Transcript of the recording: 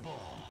unstoppable.